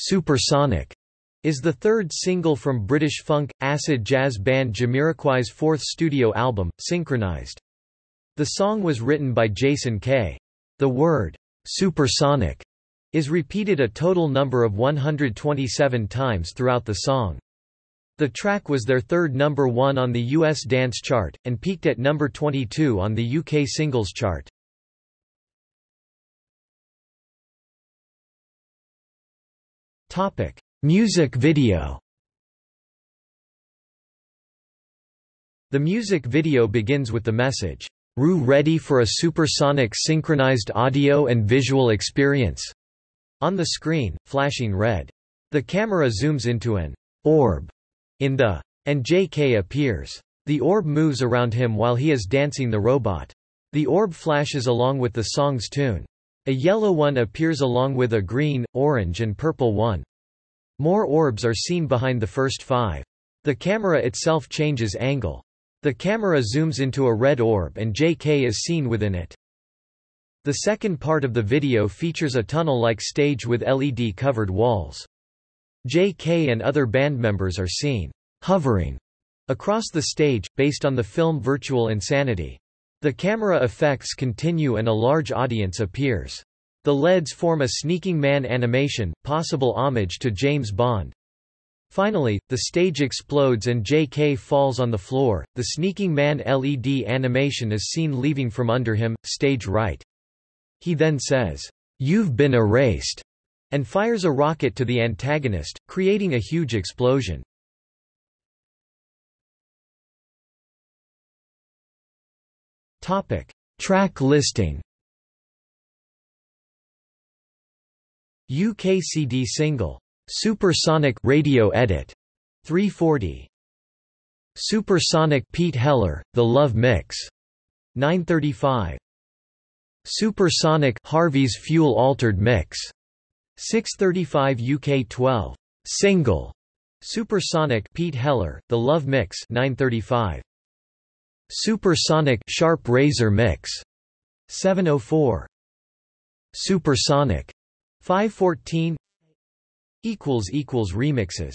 Supersonic is the third single from British funk, acid jazz band Jamiroquai's fourth studio album, Synkronized. The song was written by Jason Kay. The word, supersonic, is repeated a total number of 127 times throughout the song. The track was their third number one on the US dance chart, and peaked at number 22 on the UK singles chart. Topic: Music video. The music video begins with the message, "Rue ready for a supersonic synchronized audio and visual experience?" on the screen, flashing red. The camera zooms into an orb in the and JK appears. The orb moves around him while he is dancing the robot. The orb flashes along with the song's tune. A yellow one appears along with a green, orange and purple one. More orbs are seen behind the first five. The camera itself changes angle. The camera zooms into a red orb and JK is seen within it. The second part of the video features a tunnel-like stage with LED-covered walls. JK and other band members are seen hovering across the stage, based on the film Virtual Insanity. The camera effects continue and a large audience appears. The LEDs form a sneaking man animation, possible homage to James Bond. Finally, the stage explodes and JK falls on the floor. The sneaking man LED animation is seen leaving from under him, stage right. He then says, You've been erased, and fires a rocket to the antagonist, creating a huge explosion. Topic: Track listing. UK CD single, Supersonic Radio Edit, 340. Supersonic Pete Heller, The Love Mix, 935. Supersonic Harvey's Fuel Altered Mix, 635 UK 12. Single, Supersonic Pete Heller, The Love Mix, 935. Supersonic Sharp Razor Mix 704 Supersonic 514 equals equals remixes